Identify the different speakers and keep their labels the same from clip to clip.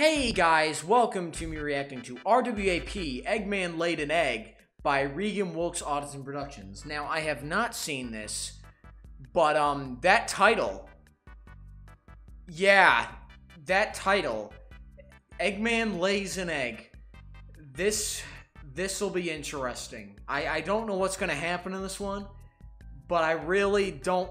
Speaker 1: Hey guys, welcome to me reacting to RWAP Eggman Laid an Egg by Regan Wilks Autism Productions. Now, I have not seen this, but um that title Yeah, that title Eggman lays an egg. This this will be interesting. I I don't know what's going to happen in this one, but I really don't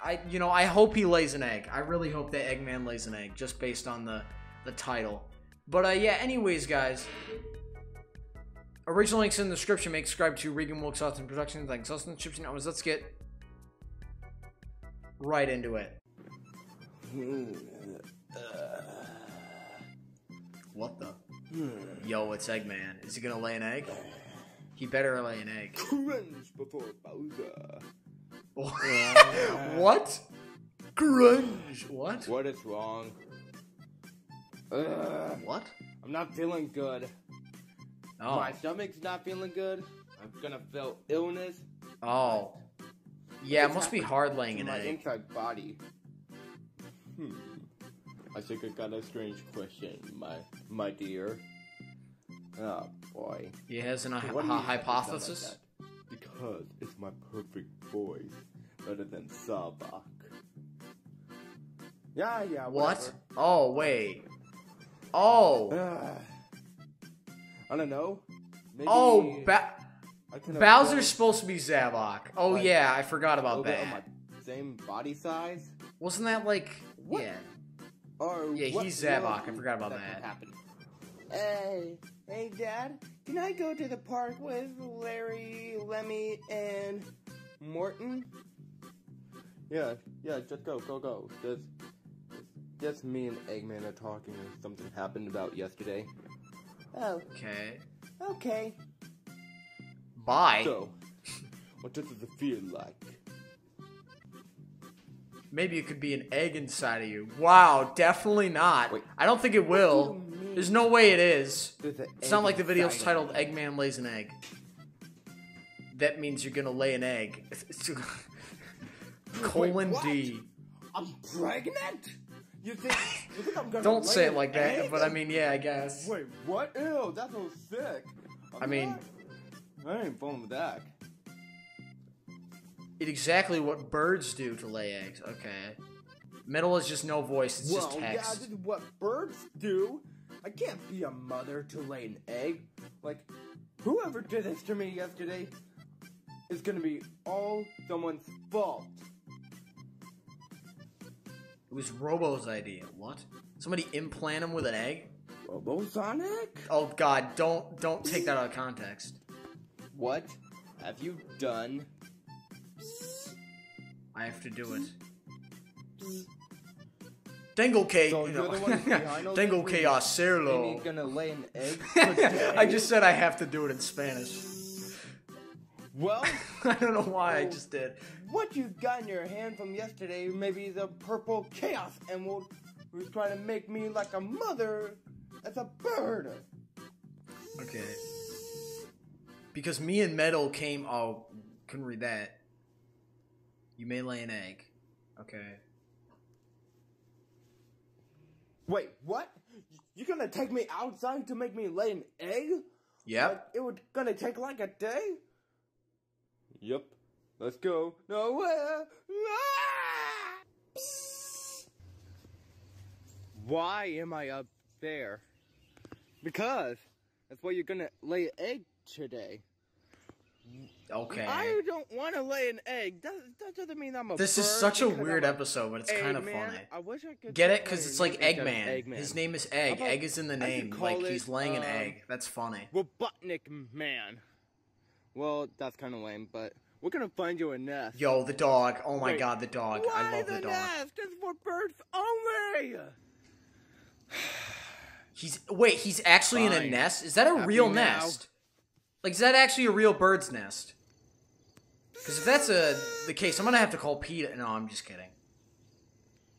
Speaker 1: I you know, I hope he lays an egg. I really hope that Eggman lays an egg just based on the the title. But uh, yeah, anyways, guys. Original links in the description. Make subscribe to Regan Wilks Autism Productions. Thanks. Also in the description. Now, let's get right into it. Hmm, uh, what the? Hmm. Yo, it's Eggman. Is he gonna lay an egg? He better lay an egg.
Speaker 2: Cringe before Bowser.
Speaker 1: what? Grunge. What?
Speaker 2: What is wrong? Ugh,
Speaker 1: What?
Speaker 2: I'm not feeling good.
Speaker 1: Oh.
Speaker 2: My stomach's not feeling good. I'm gonna feel illness.
Speaker 1: Oh. Yeah, it must be hard laying an
Speaker 2: my
Speaker 1: egg.
Speaker 2: inside body. Hmm. I think I got a strange question, my my dear. Oh boy.
Speaker 1: He has an
Speaker 2: What do you
Speaker 1: hy-
Speaker 2: think it sounds
Speaker 1: hypothesis.
Speaker 2: like? Because it's my perfect voice, better than Zavok. Yeah, yeah.
Speaker 1: What? Oh, wait. Oh.
Speaker 2: Ugh. I don't know. Maybe
Speaker 1: Oh, ba- Bowser's
Speaker 2: afford
Speaker 1: supposed to be Zavok. Oh,
Speaker 2: Like,
Speaker 1: yeah, I forgot
Speaker 2: a little
Speaker 1: about
Speaker 2: bit of
Speaker 1: that.
Speaker 2: my same body size.
Speaker 1: Wasn't that like.
Speaker 2: What?
Speaker 1: Yeah.
Speaker 2: Or
Speaker 1: Yeah,
Speaker 2: what
Speaker 1: he's Zavok. I forgot about
Speaker 2: could
Speaker 1: that.
Speaker 2: Hey, hey, Dad. Can I go to the park with Larry, Lemmy, and Morton? Yeah, yeah. Just go, go, go. Just, just me and Eggman are talking, and something happened about yesterday. Oh,
Speaker 1: Okay.
Speaker 2: okay.
Speaker 1: Bye.
Speaker 2: So, what does it feel like?
Speaker 1: Maybe it could be an egg inside of you. Wow, definitely not.
Speaker 2: Wait.
Speaker 1: I don't think it will.
Speaker 2: do you mean?
Speaker 1: There's no way it is. It's not like the video's
Speaker 2: inside
Speaker 1: titled. Eggman Lays an Egg. That means you're gonna lay an egg. Colon
Speaker 2: what?
Speaker 1: D.
Speaker 2: I'm pregnant? You think, you think I'm gonna
Speaker 1: Don't say it like that,
Speaker 2: egg?
Speaker 1: but I mean, yeah, I guess.
Speaker 2: Wait, what? Ew, that's so sick. I'm
Speaker 1: I mean-
Speaker 2: not- I ain't falling with that.
Speaker 1: It's exactly what birds do to lay eggs. Okay. Metal is just no voice, it's
Speaker 2: well,
Speaker 1: just
Speaker 2: yeah,
Speaker 1: text.
Speaker 2: this is what birds do. I can't be a mother to lay an egg. Like, whoever did this to me yesterday is gonna be all someone's fault.
Speaker 1: It was Robo's idea. What? Somebody implant him with an egg?
Speaker 2: Robo Sonic?
Speaker 1: Oh god, don't don't take that out of context.
Speaker 2: What have you done?
Speaker 1: I have to do it. Dingle K,
Speaker 2: So
Speaker 1: you know,
Speaker 2: the one behind all
Speaker 1: Dingle
Speaker 2: this?
Speaker 1: K Acerlo.
Speaker 2: gonna lay an egg
Speaker 1: I just said I have to do it in Spanish.
Speaker 2: Well,
Speaker 1: I don't know why I
Speaker 2: Oh.
Speaker 1: just did.
Speaker 2: what you got in your hand from yesterday may be the purple chaos emerald who's trying to make me like a mother as a bird.
Speaker 1: Okay. Because me and Metal came. Oh, couldn't read that. You may lay an egg. Okay.
Speaker 2: Wait, what? You're gonna take me outside to make me lay an egg?
Speaker 1: Yeah.
Speaker 2: Like, it would gonna take like a day? Yep. Let's go. Nowhere. Ah! Why am I up there? Because that's where you're gonna lay an egg today.
Speaker 1: Okay.
Speaker 2: I don't want to lay an egg. That, that doesn't mean I'm a
Speaker 1: This is such a weird
Speaker 2: I'm
Speaker 1: episode, but it's kind of funny.
Speaker 2: I wish I could
Speaker 1: Get it? Because it's like
Speaker 2: name instead of
Speaker 1: Eggman.
Speaker 2: Eggman.
Speaker 1: His name is Egg.
Speaker 2: About
Speaker 1: Egg is in the name. Like
Speaker 2: it,
Speaker 1: he's laying an
Speaker 2: um,
Speaker 1: egg. That's funny.
Speaker 2: Robotnik man. Well, that's kind of lame, but we're gonna find you a nest.
Speaker 1: Yo, the dog. Oh my
Speaker 2: Wait,
Speaker 1: god, the dog. I love the,
Speaker 2: the
Speaker 1: dog.
Speaker 2: nest? It's for birds only.
Speaker 1: He's wait, he's actually in a nest? Is that a
Speaker 2: Happy
Speaker 1: real
Speaker 2: now?
Speaker 1: nest? Like is that actually a real bird's nest? Because if that's a the case, I'm gonna have to call Pete. No, I'm just kidding.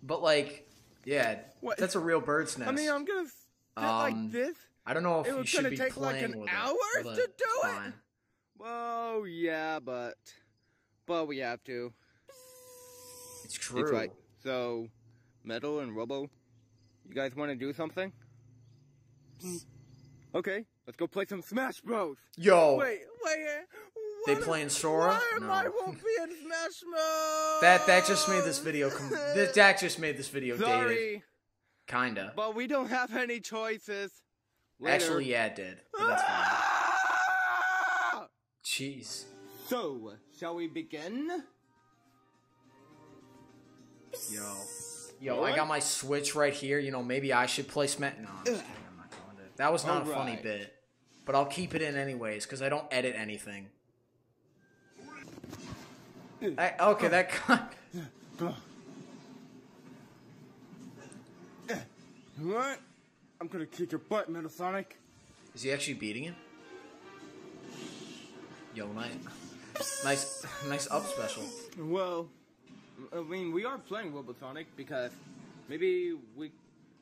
Speaker 1: But like, yeah,
Speaker 2: What?
Speaker 1: that's a real bird's nest.
Speaker 2: I mean, I'm gonna sit
Speaker 1: Um,
Speaker 2: like this.
Speaker 1: I don't know if
Speaker 2: it
Speaker 1: you
Speaker 2: was
Speaker 1: should
Speaker 2: gonna
Speaker 1: be
Speaker 2: take, like,
Speaker 1: playing
Speaker 2: an
Speaker 1: with
Speaker 2: hour
Speaker 1: it.
Speaker 2: to do it.
Speaker 1: fine.
Speaker 2: Oh yeah, but but we have to.
Speaker 1: It's true.
Speaker 2: It's right. So, Metal and Robo, you guys want to do something? Mm. Okay, let's go play some Smash Bros.
Speaker 1: Yo,
Speaker 2: Wait, wait.
Speaker 1: They playing Sora?
Speaker 2: Why am
Speaker 1: No.
Speaker 2: I won't be in Smash Bros?
Speaker 1: that that just made this video. Com- that that just made this video dated. Kinda.
Speaker 2: but we don't have any choices. Later.
Speaker 1: Actually, yeah, it did. But that's fine.
Speaker 2: Ah!
Speaker 1: Jeez.
Speaker 2: So, shall we begin?
Speaker 1: Yo. Yo, I got my Switch right here. You know, maybe I should play Smash. No, I'm just kidding. I'm not going to. That was not a funny
Speaker 2: Alright.
Speaker 1: bit. But I'll keep it in anyways, because I don't edit anything. I, okay, that kind.
Speaker 2: What? I'm gonna kick your butt, Metal Sonic.
Speaker 1: Is he actually beating him? Yo, nice. Nice, nice up special.
Speaker 2: Well, I mean, we are playing Wobblesonic because maybe we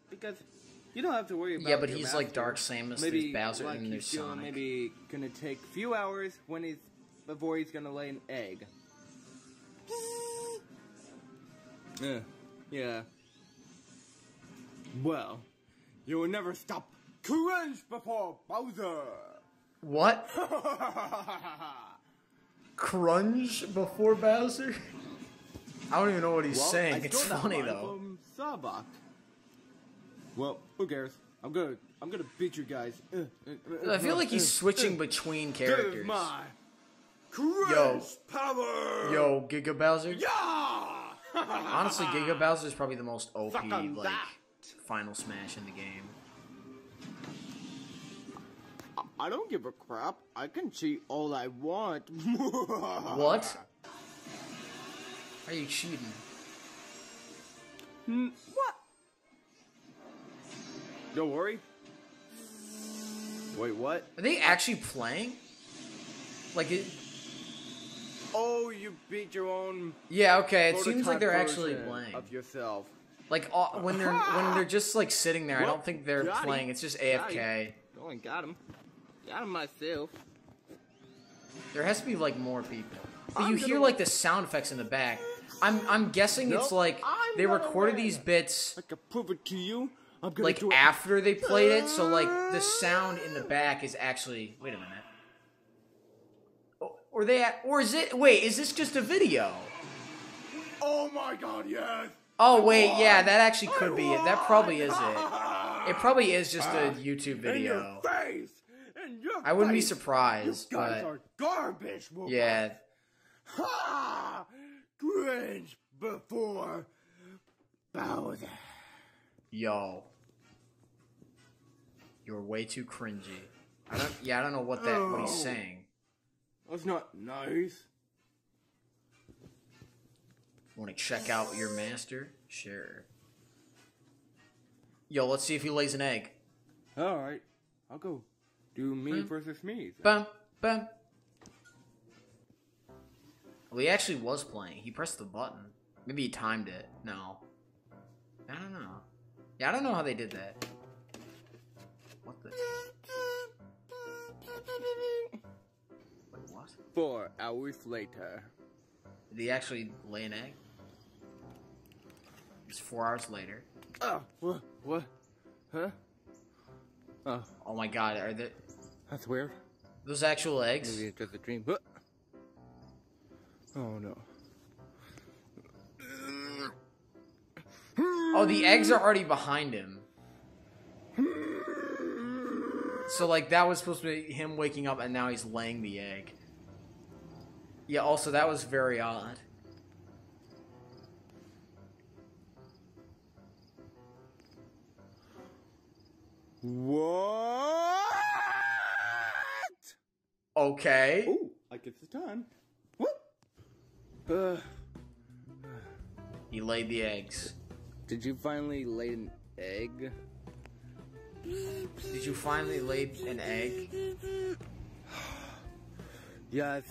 Speaker 2: because you don't have to worry about.
Speaker 1: Yeah, but
Speaker 2: your
Speaker 1: he's like. Dark Samus,
Speaker 2: Maybe
Speaker 1: there's Bowser,
Speaker 2: like
Speaker 1: and
Speaker 2: he's
Speaker 1: there's
Speaker 2: still
Speaker 1: Sonic.
Speaker 2: Maybe gonna take few hours when he's before he's gonna lay an egg. Yeah, yeah. Well, you will never stop cringe before Bowser.
Speaker 1: What? Crunge before Bowser? I don't even know what he's
Speaker 2: Well, I
Speaker 1: saying. It's funny though.
Speaker 2: Zavok. Well, who cares? I'm gonna, I'm gonna beat you guys. Uh, uh, uh,
Speaker 1: I feel like he's
Speaker 2: uh,
Speaker 1: switching
Speaker 2: uh,
Speaker 1: between characters.
Speaker 2: my
Speaker 1: Yo.
Speaker 2: power.
Speaker 1: Yo, Giga Bowser.
Speaker 2: Yeah.
Speaker 1: Honestly, Giga Bowser is probably the most OP like
Speaker 2: that.
Speaker 1: final smash in the game.
Speaker 2: I don't give a crap. I can cheat all I want.
Speaker 1: What? Are you cheating?
Speaker 2: Mm, What? Don't worry. Wait, what?
Speaker 1: Are they actually playing? Like it?
Speaker 2: Oh, you beat your own.
Speaker 1: Yeah. Okay. It seems like they're actually playing.
Speaker 2: of yourself.
Speaker 1: Like uh, when they're when they're just like sitting there. I don't think they're
Speaker 2: got him.
Speaker 1: playing. It's just AFK.
Speaker 2: Oh, I got him. Got him myself.
Speaker 1: There has to be like more people. But
Speaker 2: I'm
Speaker 1: you hear like the sound effects in the back. I'm I'm guessing it's like
Speaker 2: I'm
Speaker 1: they recorded
Speaker 2: aware.
Speaker 1: these bits
Speaker 2: I can prove it to you. I'm gonna
Speaker 1: like
Speaker 2: do it.
Speaker 1: after they played it, so like the sound in the back is actually wait a minute. O- Or they or is it wait, is this just a video?
Speaker 2: Oh my god, yes!
Speaker 1: Oh wait, yeah, that actually could be it. That probably is it. It probably is just a ah, YouTube
Speaker 2: In your
Speaker 1: video.
Speaker 2: Face! In your
Speaker 1: I wouldn't be surprised,
Speaker 2: You guys
Speaker 1: but
Speaker 2: are garbage, Woopa.
Speaker 1: yeah,
Speaker 2: Ha! Cringe before Bowser.
Speaker 1: yo. You're way too cringy. I don't yeah, I don't know what that what he's
Speaker 2: Oh.
Speaker 1: saying.
Speaker 2: That's not nice.
Speaker 1: Want to check out your master? Sure. Yo, let's see if he lays an egg.
Speaker 2: Alright, I'll go. Do me
Speaker 1: Hmm.
Speaker 2: versus me.
Speaker 1: Bum, bum. Well, he actually was playing. He pressed the button. Maybe he timed it. No. I don't know. Yeah, I don't know how they did that. What the? Wait, what?
Speaker 2: Four hours later.
Speaker 1: Did he actually lay an egg? It's four hours later.
Speaker 2: Oh, what? What? Huh? Oh,
Speaker 1: Oh my god, are the,
Speaker 2: that's weird.
Speaker 1: those actual eggs?
Speaker 2: Maybe it's just a dream. Oh no.
Speaker 1: Oh, the eggs are already behind him. So, like, that was supposed to be him waking up, and now he's laying the egg. Yeah, also, that was very odd.
Speaker 2: What?
Speaker 1: Okay.
Speaker 2: Oh, I guess it's time. What? Uh,
Speaker 1: He laid the eggs.
Speaker 2: did you finally lay an egg?
Speaker 1: Did you finally lay an egg?
Speaker 2: Yes.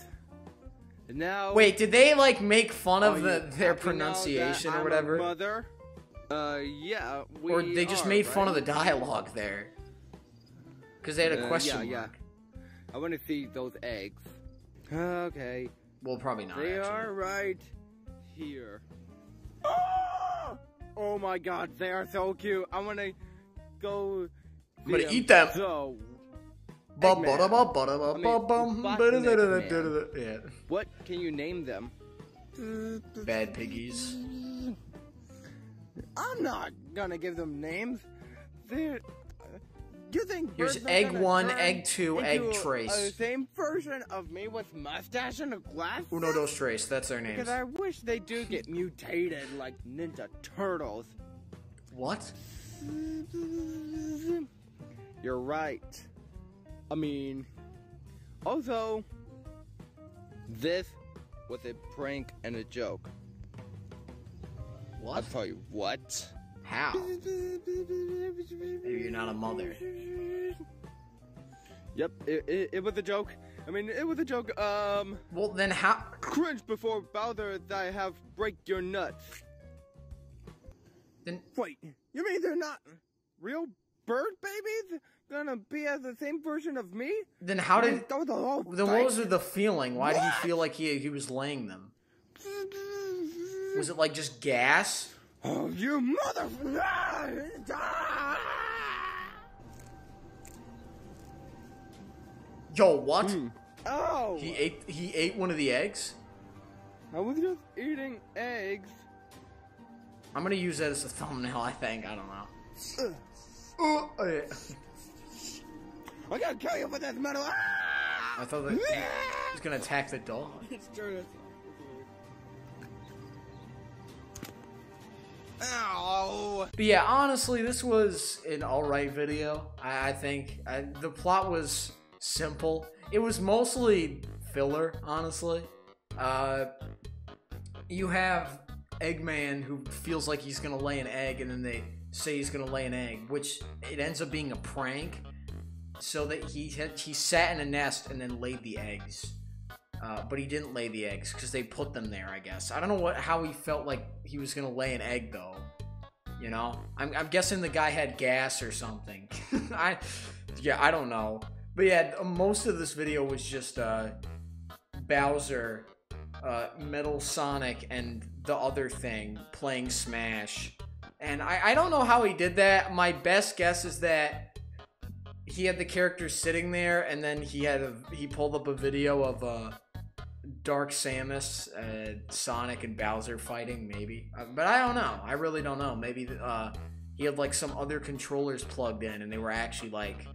Speaker 2: Now.
Speaker 1: Wait, did they, like, make fun of the, their
Speaker 2: happy now that
Speaker 1: pronunciation or whatever?
Speaker 2: Mother. Uh, yeah. We
Speaker 1: Or they just
Speaker 2: are,
Speaker 1: made fun of the dialogue there? Because they had a
Speaker 2: Uh,
Speaker 1: question
Speaker 2: yeah,
Speaker 1: mark.
Speaker 2: I want to see those eggs. Okay.
Speaker 1: Well, probably not,
Speaker 2: They
Speaker 1: actually.
Speaker 2: are right here. Oh! oh my god, they are so cute. I want to go
Speaker 1: I'm gonna
Speaker 2: them.
Speaker 1: eat them.
Speaker 2: So, what can you name them?
Speaker 1: Bad piggies.
Speaker 2: I'm not gonna give them names. They're. You think
Speaker 1: Here's egg one, egg two, egg trace.
Speaker 2: Same version of me with mustache and a glass?
Speaker 1: Uno, dos, tres. That's their names.
Speaker 2: Because I wish they do get mutated like Ninja Turtles.
Speaker 1: What?
Speaker 2: You're right. I mean, also, this was a prank and a joke.
Speaker 1: What?
Speaker 2: I'll tell you what.
Speaker 1: How? Maybe you're not a mother.
Speaker 2: Yep, it, it, it was a joke. I mean, it was a joke. Um,
Speaker 1: Well, then how?
Speaker 2: cringe before Bowser I have break your nuts.
Speaker 1: Then
Speaker 2: Wait, you mean they're not real bird babies? Gonna be as the same version of me?
Speaker 1: then how did?
Speaker 2: That was the whole
Speaker 1: Then what was the feeling? Why did he feel like he he was laying them? Was it like just gas?
Speaker 2: Oh, you mother!
Speaker 1: Yo, what? Hmm.
Speaker 2: Oh!
Speaker 1: He ate he ate one of the eggs.
Speaker 2: I was just eating eggs.
Speaker 1: I'm gonna use that as a thumbnail. I think. I don't know.
Speaker 2: Ugh.
Speaker 1: Oh, yeah. Uh. Eh.
Speaker 2: I gotta kill you with this metal. Ah!
Speaker 1: I thought that he was gonna attack the dog.
Speaker 2: It's true. Ow!
Speaker 1: But yeah, honestly, this was an alright video. I, I think I, the plot was simple. It was mostly filler, honestly. Uh, you have Eggman who feels like he's gonna lay an egg, and then they say he's gonna lay an egg, which it ends up being a prank. So that he had, he sat in a nest and then laid the eggs. Uh, but he didn't lay the eggs because they put them there. I guess I don't know what how he felt like he was gonna lay an egg though. You know, I'm, I'm guessing the guy had gas or something. I, yeah, I don't know. But yeah, most of this video was just uh, Bowser, uh, Metal Sonic, and the other thing playing Smash. And I, I don't know how he did that. My best guess is that he had the characters sitting there, and then he had a, he pulled up a video of uh, Dark Samus, uh, Sonic, and Bowser fighting, maybe. Uh, but I don't know. I really don't know. Maybe uh, he had like some other controllers plugged in, and they were actually like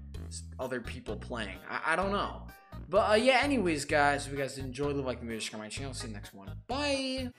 Speaker 1: other people playing. I, I don't know. But uh, yeah, anyways, guys, if you guys enjoyed, leave like the video, subscribe my channel. See you next one. Bye.